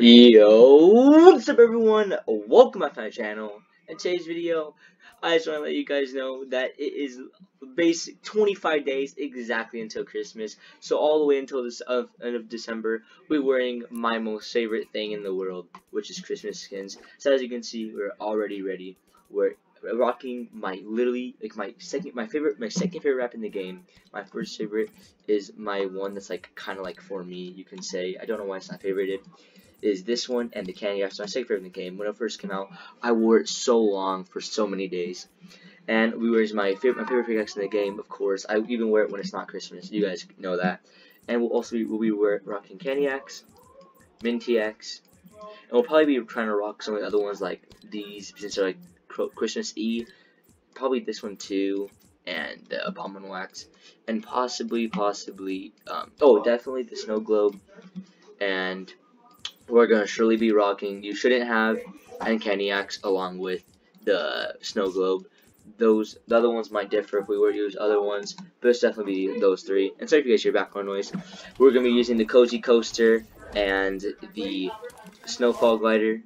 Yo, what's up everyone? Welcome back to my channel. In today's video, I just want to let you guys know that it is basic 25 days exactly until Christmas. So all the way until uh, end of December, we're wearing my most favorite thing in the world, which is Christmas skins. So as you can see, we're already ready. We're rocking my literally like my second my favorite my second favorite wrap in the game. My first favorite is my one that's like kind of like for me, you can say. I don't know why it's not favorited is this one and the candy after my second favorite in the game. When it first came out, I wore it so long for so many days. And we wear my favorite my favorite pickaxe in the game, of course. I even wear it when it's not Christmas. You guys know that. And we'll also be we'll be rocking Candy Axe, Minty Axe, and we'll probably be trying to rock some of the other ones like these since they're like Christmas E. Probably this one too, and the Abominable Axe, and possibly possibly um, oh definitely the Snow Globe, and we're gonna surely be rocking. You shouldn't have and Candy Axe along with the Snow Globe. Those the other ones might differ if we were to use other ones, but it's definitely be those three. And sorry if you guys hear background noise. We're gonna be using the Cozy Coaster and the Snowfall Glider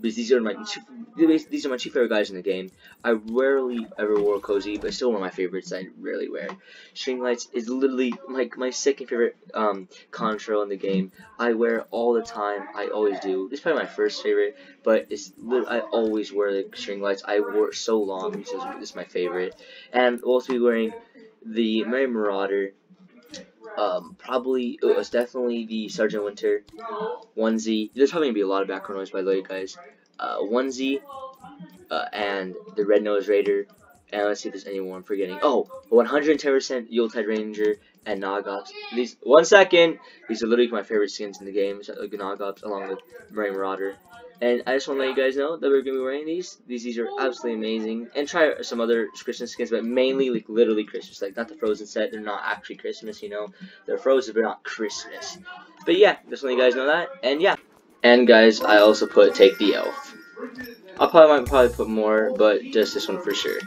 because these are my two, these are my two favorite guys in the game. I rarely ever wore cozy, but still one of my favorites. I rarely wear. String lights is literally like my, second favorite um control in the game. I wear all the time. I always do. It's probably my first favorite, but it's I always wear the string lights. I wore it so long because is my favorite. And we'll also be wearing the Merry Marauder um, probably it was definitely the Sergeant Winter onesie. There's probably gonna be a lot of background noise by the way, guys. Uh, onesie uh, and the Red Nose Raider. And let's see if there's anyone I'm forgetting. Oh, 110% Yuletide Ranger and Nogops. These one second. These are literally my favorite skins in the game. So, like along with Merry Marauder. And I just want to let you guys know that we're to be wearing these. These these are absolutely amazing. And try some other Christmas skins, but mainly like literally Christmas. Like not the Frozen set. They're not actually Christmas, you know. They're Frozen, but not Christmas. But yeah, just want you guys know that. And yeah. And guys, I also put Take the Elf. I'll probably might probably put more, but just this one for sure.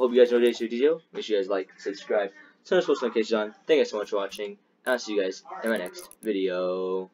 Hope you guys enjoyed today's video. Make sure you guys like, subscribe, turn those post notifications on. Thank you guys so much for watching. And I'll see you guys in my next video.